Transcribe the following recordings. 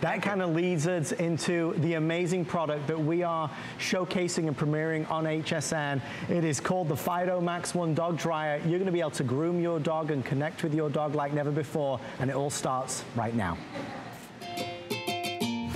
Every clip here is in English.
That kind of leads us into the amazing product that we are showcasing and premiering on HSN. It is called the Fido Max 1 Dog Dryer. You're going to be able to groom your dog and connect with your dog like never before, and it all starts right now.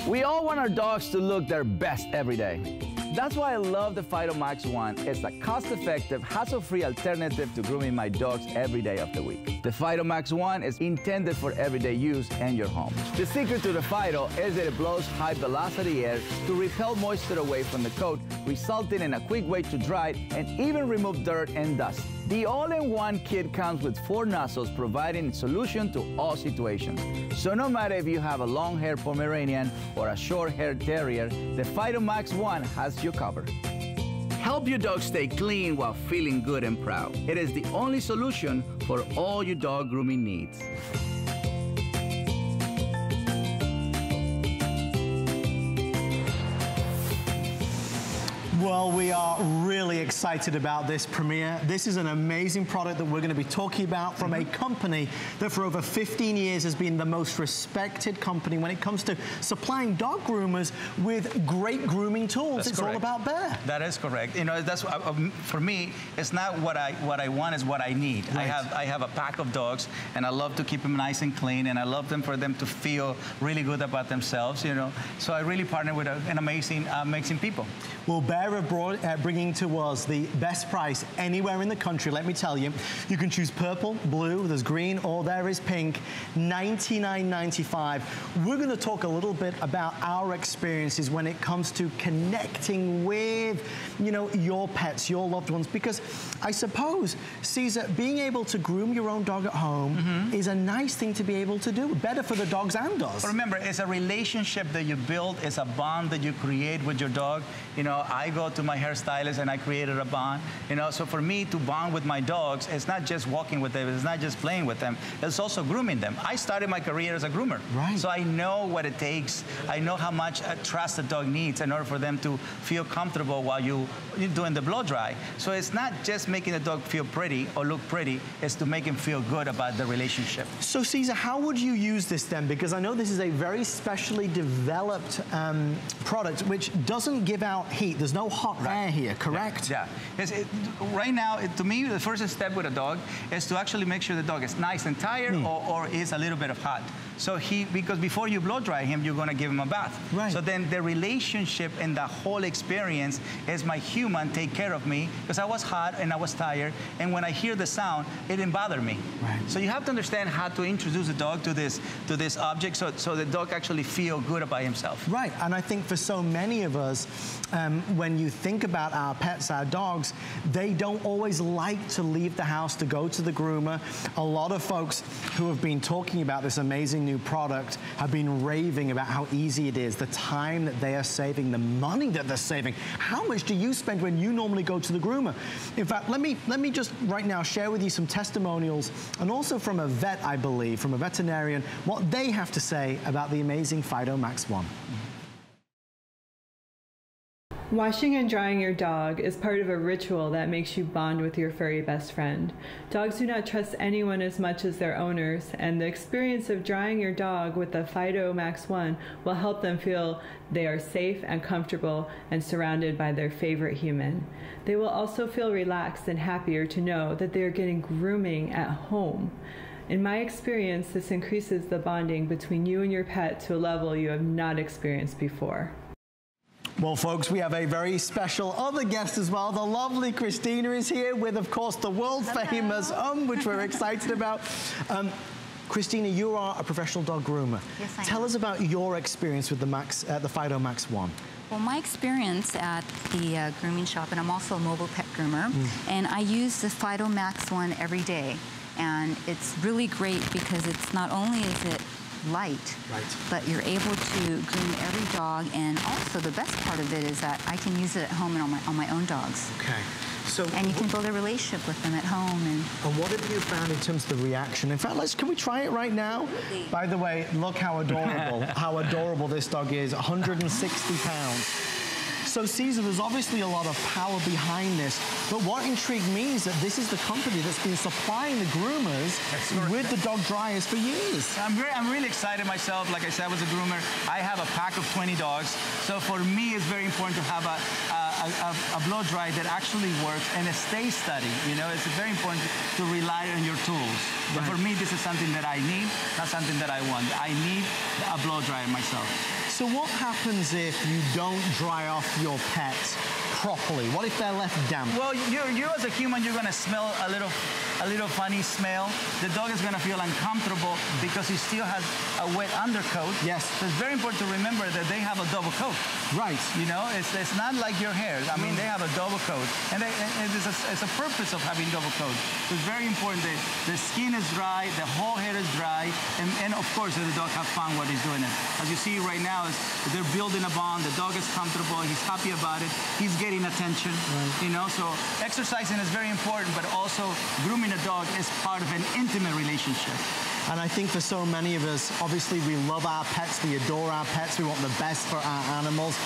We all want our dogs to look their best every day. That's why I love the Fido Max 1. It's a cost-effective, hassle-free alternative to grooming my dogs every day of the week. The Fido Max 1 is intended for everyday use and your home. The secret to the Fido is that it blows high-velocity air to repel moisture away from the coat, resulting in a quick way to dry it and even remove dirt and dust. The all-in-one kit comes with four nozzles providing a solution to all situations. So no matter if you have a long-haired Pomeranian or a short-haired Terrier, the Fido Max 1 has you covered. Help your dog stay clean while feeling good and proud. It is the only solution for all your dog grooming needs. Well, we are really excited about this premiere. This is an amazing product that we're going to be talking about from a mm-hmm. company that for over 15 years has been the most respected company when it comes to supplying dog groomers with great grooming tools. That's it's correct. all about Bear. That is correct. You know, that's uh, um, for me. It's not what I what I want it's what I need. Right. I have I have a pack of dogs, and I love to keep them nice and clean, and I love them for them to feel really good about themselves. You know, so I really partner with an amazing amazing people. Well, Bear brought, uh, bringing to us the best price anywhere in the country, let me tell you. You can choose purple, blue, there's green, or there is pink, $99.95. We're gonna talk a little bit about our experiences when it comes to connecting with, you know, your pets, your loved ones, because I suppose, Cesar, being able to groom your own dog at home mm -hmm. is a nice thing to be able to do, better for the dogs and us. But remember, it's a relationship that you build, it's a bond that you create with your dog. You know, I go to my hairstylist and I created a bond. You know, so for me to bond with my dogs, it's not just walking with them, it's not just playing with them, it's also grooming them. I started my career as a groomer. Right. So I know what it takes. I know how much trust a dog needs in order for them to feel comfortable while you, you're doing the blow dry. So it's not just making the dog feel pretty or look pretty, it's to make him feel good about the relationship. So Cesar, how would you use this then? Because I know this is a very specially developed um, product which doesn't give out heat. There's no hot right. air here, correct? Yeah. yeah. It, right now, it, to me, the first step with a dog is to actually make sure the dog is nice and tired mm. or, or is a little bit of hot. So he, because before you blow dry him, you're gonna give him a bath. Right. So then the relationship and the whole experience is my human take care of me because I was hot and I was tired. And when I hear the sound, it didn't bother me. Right. So you have to understand how to introduce the dog to this, to this object so, so the dog actually feel good about himself. Right, and I think for so many of us, um, when you think about our pets, our dogs, they don't always like to leave the house to go to the groomer. A lot of folks who have been talking about this amazing new product have been raving about how easy it is, the time that they are saving, the money that they're saving. How much do you spend when you normally go to the groomer? In fact, let me, let me just right now share with you some testimonials and also from a vet, I believe, from a veterinarian, what they have to say about the amazing Fido Max 1. Washing and drying your dog is part of a ritual that makes you bond with your furry best friend. Dogs do not trust anyone as much as their owners, and the experience of drying your dog with the Fido Max 1 will help them feel they are safe and comfortable and surrounded by their favorite human. They will also feel relaxed and happier to know that they are getting grooming at home. In my experience, this increases the bonding between you and your pet to a level you have not experienced before. Well, folks, we have a very special other guest as well. The lovely Christina is here with, of course, the world famous Um, which we're excited about. Um, Christina, you are a professional dog groomer. Yes, I Tell am. us about your experience with the Max, uh, the Fido Max One. Well, my experience at the uh, grooming shop, and I'm also a mobile pet groomer, mm. and I use the Fido Max One every day. And it's really great because it's not only is it light. Right. But you're able to groom every dog, and also the best part of it is that I can use it at home and on my, on my own dogs. Okay. So and you can build a relationship with them at home. And, and what have you found in terms of the reaction? In fact, let's can we try it right now? By the way, look how adorable, how adorable this dog is, 160 pounds. So Cesar, there's obviously a lot of power behind this, but what intrigued me is that this is the company that's been supplying the groomers with the dog dryers for years. I'm, very, I'm really excited myself. Like I said, I was a groomer. I have a pack of 20 dogs. So for me, it's very important to have a, a, a, a blow dry that actually works and a stay study. You know, it's very important to rely on your tools. Right. For me, this is something that I need, not something that I want. I need a blow dryer myself. So what happens if you don't dry off your pets properly? What if they're left damp? Well, you, you as a human, you're to smell a little, a little funny smell. The dog is going to feel uncomfortable because he still has a wet undercoat. Yes. So it's very important to remember that they have a double coat. Right. You know, it's, it's not like your hair. I mean, they have a double coat. And, they, and it's, a, it's, a, purpose of having double coat. So it's very important that the skin is dry, the whole hair is dry, and, and of course, the dog have fun while he's doing it. As you see right now, they're building a bond. The dog is comfortable. He's happy about it. He's getting attention. Right. You know, so exercising is very important, but also grooming a dog is part of an intimate relationship. And I think for so many of us, obviously we love our pets, we adore our pets, we want the best for our animals.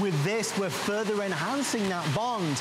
With this, we're further enhancing that bond.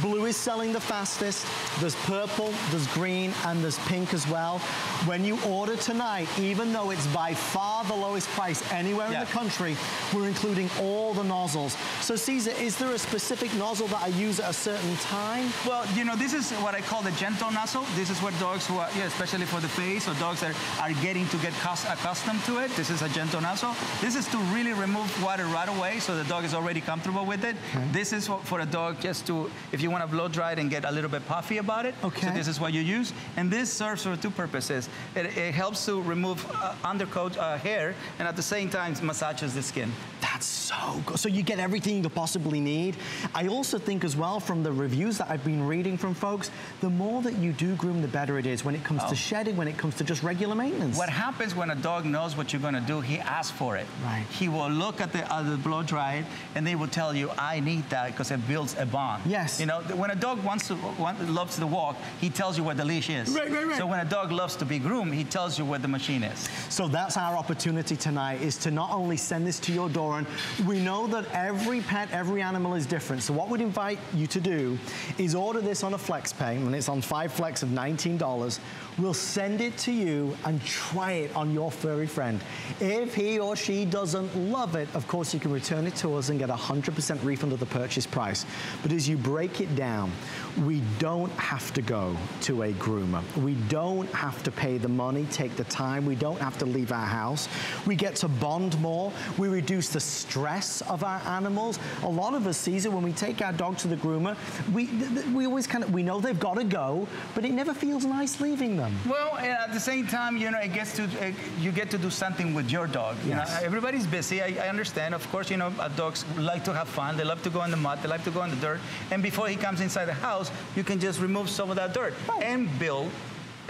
Blue is selling the fastest. There's purple, there's green, and there's pink as well. When you order tonight, even though it's by far the lowest price anywhere yeah. in the country, we're including all the nozzles. So Cesar, is there a specific nozzle that I use at a certain time? Well, you know, this is what I call the gentle nozzle. This is what dogs who are, yeah, especially for the face or dogs that are getting to get accustomed to it. This is a gentle nozzle. This is to really remove water right away so the dog is already comfortable with it. Okay. This is for a dog just to, if you want to blow dry it and get a little bit puffy about it. Okay. So this is what you use. And this serves for two purposes. It, it helps to remove uh, undercoat uh, hair and at the same time massages the skin. That's so good. So you get everything you could possibly need. I also think as well from the reviews that I've been reading from folks, the more that you do groom, the better it is when it comes oh. to shedding, when it comes to just regular maintenance. What happens when a dog knows what you're going to do, he asks for it. Right. He will look at the, uh, the blow dry and they will tell you, I need that because it builds a bond. Yes. You know, when a dog wants to, want, loves to walk, he tells you where the leash is. Right, right, right. So when a dog loves to be groomed, he tells you where the machine is. So that's our opportunity tonight is to not only send this to your door, and we know that every pet, every animal is different. So what we'd invite you to do is order this on a flex pay, and it's on five flex of $19. We'll send it to you and try it on your furry friend. If he or she doesn't love it, of course you can return it to us and get a 100% refund of the purchase price. But as you break it down, we don't have to go to a groomer. We don't have to pay the money, take the time. We don't have to leave our house. We get to bond more. We reduce the stress of our animals. A lot of us, Cesar, when we take our dog to the groomer, we, we always kind of, we know they've got to go, but it never feels nice leaving them. Well, at the same time, you know, it gets to uh, you get to do something with your dog. You yes. know, everybody's busy. I, I, understand. Of course, you know, uh, dogs like to have fun. They love to go in the mud. They like to go in the dirt. And before he comes inside the house, you can just remove some of that dirt right. and build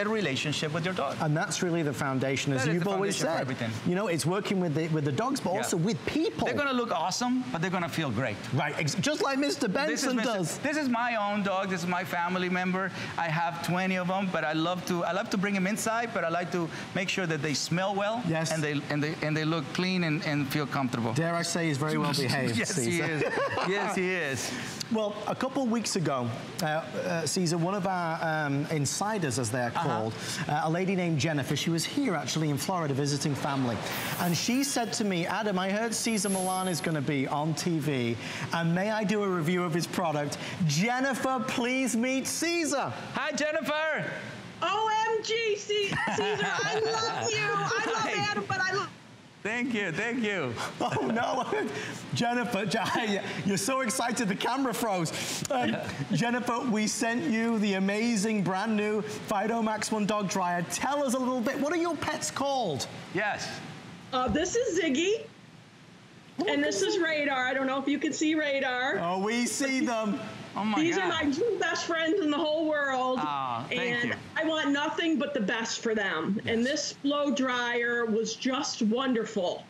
a relationship with your dog. And that's really the foundation, as that you've always said. everything. You know, it's working with the with the dogs, but yeah. also with people. They're going to look awesome, but they're going to feel great. Right, just like Mr. Benson this Mr. does. This is my own dog. This is my family member. I have 20 of them, but I love to I love to bring them inside, but I like to make sure that they smell well. Yes. And they and they and they look clean and, and feel comfortable. Dare I say, he's very well behaved. yes, Cesar. he is. yes, he is. Well, a couple weeks ago, uh, uh, Cesar, one of our um, insiders, as they're uh-huh. called, uh -huh. Uh, a lady named Jennifer, she was here actually in Florida visiting family. And she said to me, Adam, I heard Cesar Millan is going to be on TV, and may I do a review of his product? Jennifer, please meet Cesar. Hi, Jennifer. OMG, Cesar, I love you. I love Adam, but I love Thank you, thank you. Oh no, Jennifer, you're so excited the camera froze. Um, Jennifer, we sent you the amazing brand new Fido Max 1 dog dryer. Tell us a little bit, what are your pets called? Yes. Uh, this is Ziggy. and this is Radar. I don't know if you can see Radar. Oh, we see them. Oh my These God. are my two best friends in the whole world. Oh, and you. I want nothing but the best for them. Yes. And this blow dryer was just wonderful.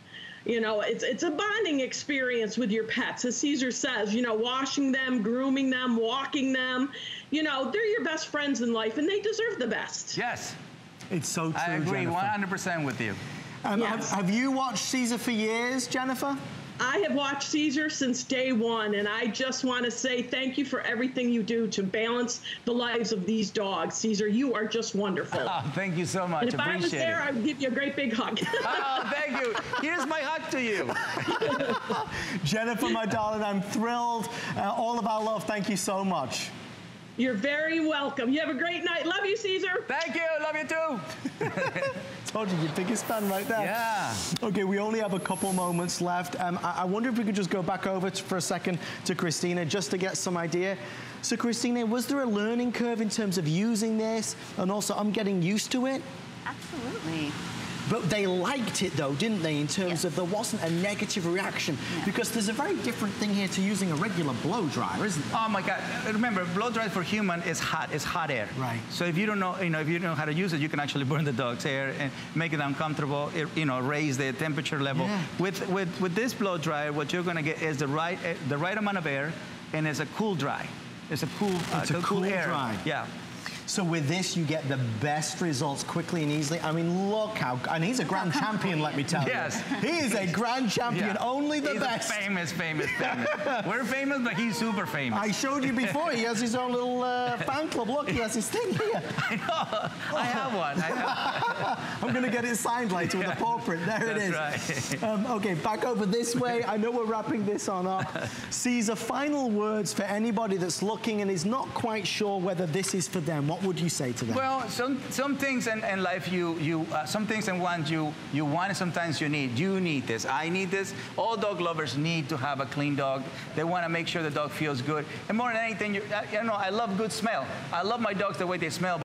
You know, it's it's a bonding experience with your pets. As Cesar says, you know, washing them, grooming them, walking them. You know, they're your best friends in life and they deserve the best. Yes. It's so true. I agree Jennifer. 100% with you. Um, yes. have, have you watched Cesar for years, Jennifer? I have watched Cesar since day one, and I just want to say thank you for everything you do to balance the lives of these dogs. Cesar, you are just wonderful. Oh, thank you so much. and if I was there, it. I would give you a great big hug. Oh, thank you. Here's my hug to you. Jennifer, my darling, I'm thrilled. Uh, all of our love, thank you so much. You're very welcome. You have a great night. Love you, Cesar. Thank you. Love you too. Told you, your biggest fan right there. Yeah. Okay, we only have a couple moments left. Um, I, I wonder if we could just go back over to, for a second to Christina just to get some idea. So, Christina, was there a learning curve in terms of using this? And also, I'm getting used to it. Absolutely. But they liked it though, didn't they, in terms Yes. of there wasn't a negative reaction? Yeah. Because there's a very different thing here to using a regular blow dryer, isn't there? Oh my God! Remember, blow dryer for human is hot. It's hot air. Right. So if you don't know, you know, if you don't know how to use it, you can actually burn the dog's hair and make it uncomfortable. it- you know, raise the temperature level. Yeah. With with with this blow dryer, what you're gonna get is the right eh, the right amount of air, and it's a cool dry. It's a cool. uh, It's a cool cool air. dry. Yeah. So with this, you get the best results quickly and easily. I mean, look how, and he's a grand champion, let me tell you. Yes. you. He is a grand champion, Yeah. only the He's best. Famous, famous, famous. We're famous, but he's super famous. I showed you before, he has his own little uh, fan club. Look, he has his thing here. I know. I have one. I have. I'm going to get it signed later with a paw print. There it is. Right. Um, okay, back over this way. I know we're wrapping this on up. Cesar, final words for anybody that's looking and is not quite sure whether this is for them. What would you say to them? Well, some some things in, in life you you uh, some things in one you you want and sometimes you need. You need this. I need this. All dog lovers need to have a clean dog. They want to make sure the dog feels good. And more than anything, you, uh, you know, I love good smell. I love my dogs the way they smell.